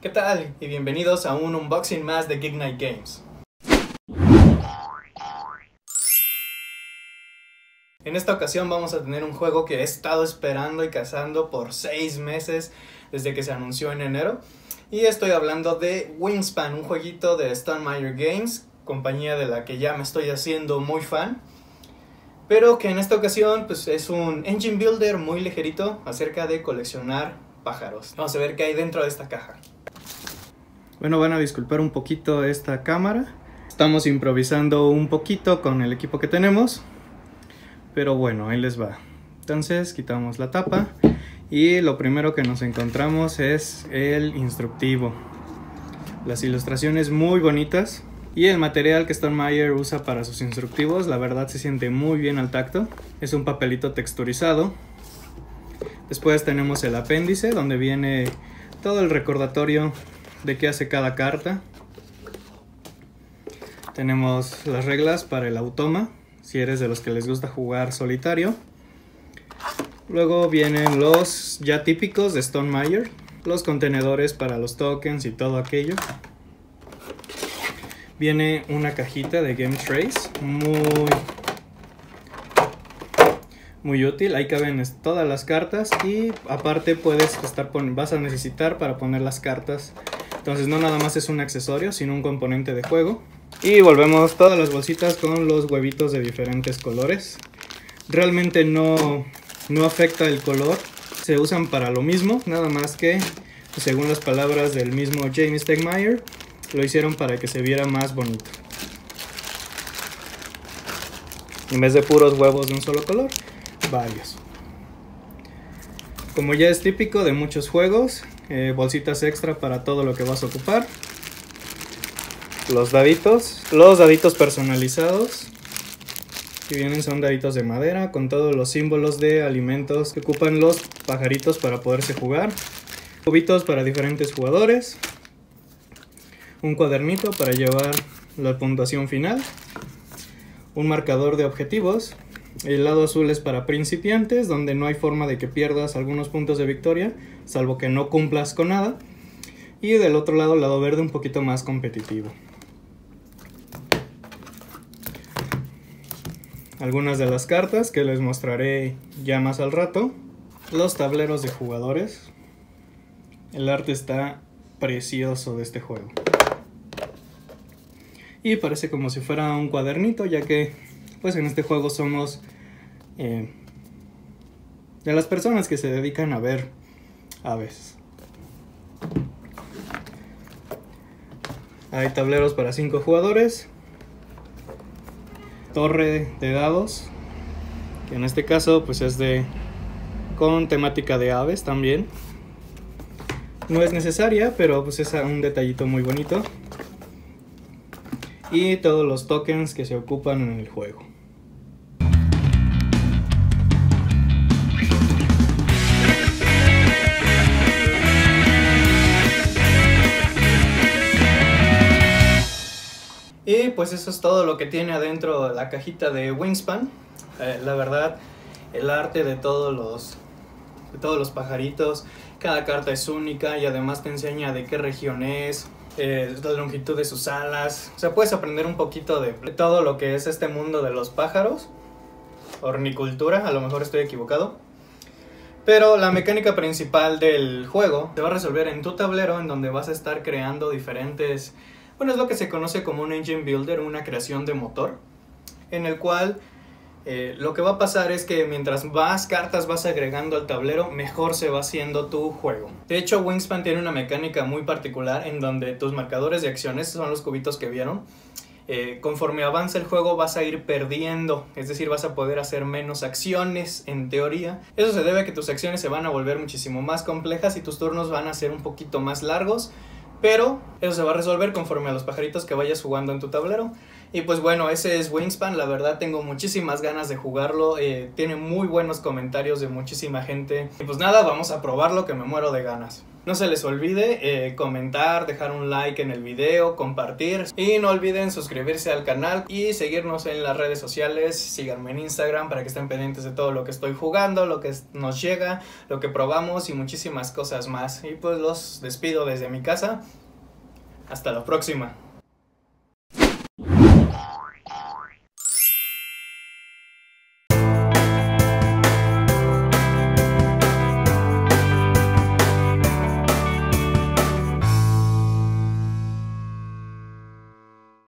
¿Qué tal? Y bienvenidos a un unboxing más de Geek Night Games. En esta ocasión vamos a tener un juego que he estado esperando y cazando por 6 meses desde que se anunció en enero. Y estoy hablando de Wingspan, un jueguito de Stonemaier Games, compañía de la que ya me estoy haciendo muy fan. Pero que en esta ocasión pues, es un engine builder muy ligerito acerca de coleccionar pájaros. Vamos a ver qué hay dentro de esta caja. Bueno, van a disculpar un poquito esta cámara. Estamos improvisando un poquito con el equipo que tenemos. Pero bueno, ahí les va. Entonces quitamos la tapa y lo primero que nos encontramos es el instructivo. Las ilustraciones muy bonitas y el material que Stonemeyer usa para sus instructivos, la verdad se siente muy bien al tacto. Es un papelito texturizado. Después tenemos el apéndice donde viene todo el recordatorio de qué hace cada carta. Tenemos las reglas para el automa, si eres de los que les gusta jugar solitario. Luego vienen los ya típicos de Stonemaier, los contenedores para los tokens y todo aquello. Viene una cajita de Game Trace, muy, muy útil. Ahí caben todas las cartas y aparte puedes estar vas a necesitar para poner las cartas entonces no nada más es un accesorio, sino un componente de juego. Y volvemos todas las bolsitas con los huevitos de diferentes colores. Realmente no, no afecta el color, se usan para lo mismo, nada más que, según las palabras del mismo James Stegmaier, lo hicieron para que se viera más bonito. En vez de puros huevos de un solo color, varios. Como ya es típico de muchos juegos, eh, bolsitas extra para todo lo que vas a ocupar. Los daditos, los daditos personalizados. Que vienen son daditos de madera con todos los símbolos de alimentos que ocupan los pajaritos para poderse jugar. Cubitos para diferentes jugadores. Un cuadernito para llevar la puntuación final. Un marcador de objetivos el lado azul es para principiantes, donde no hay forma de que pierdas algunos puntos de victoria, salvo que no cumplas con nada. Y del otro lado, el lado verde un poquito más competitivo. Algunas de las cartas que les mostraré ya más al rato. Los tableros de jugadores. El arte está precioso de este juego. Y parece como si fuera un cuadernito, ya que pues en este juego somos eh, de las personas que se dedican a ver aves. Hay tableros para 5 jugadores. Torre de dados. Que en este caso pues es de con temática de aves también. No es necesaria, pero pues es un detallito muy bonito. Y todos los tokens que se ocupan en el juego. Pues eso es todo lo que tiene adentro la cajita de Wingspan. Eh, la verdad, el arte de todos los de todos los pajaritos, cada carta es única y además te enseña de qué región es, eh, la longitud de sus alas. O sea, puedes aprender un poquito de todo lo que es este mundo de los pájaros. Hornicultura, a lo mejor estoy equivocado. Pero la mecánica principal del juego se va a resolver en tu tablero en donde vas a estar creando diferentes bueno, es lo que se conoce como un engine builder, una creación de motor, en el cual eh, lo que va a pasar es que mientras más cartas vas agregando al tablero, mejor se va haciendo tu juego. De hecho, Wingspan tiene una mecánica muy particular en donde tus marcadores de acciones, son los cubitos que vieron, eh, conforme avanza el juego vas a ir perdiendo, es decir, vas a poder hacer menos acciones en teoría. Eso se debe a que tus acciones se van a volver muchísimo más complejas y tus turnos van a ser un poquito más largos pero eso se va a resolver conforme a los pajaritos que vayas jugando en tu tablero. Y pues bueno, ese es Wingspan. La verdad tengo muchísimas ganas de jugarlo. Eh, tiene muy buenos comentarios de muchísima gente. Y pues nada, vamos a probarlo que me muero de ganas. No se les olvide eh, comentar, dejar un like en el video, compartir y no olviden suscribirse al canal y seguirnos en las redes sociales. Síganme en Instagram para que estén pendientes de todo lo que estoy jugando, lo que nos llega, lo que probamos y muchísimas cosas más. Y pues los despido desde mi casa. Hasta la próxima.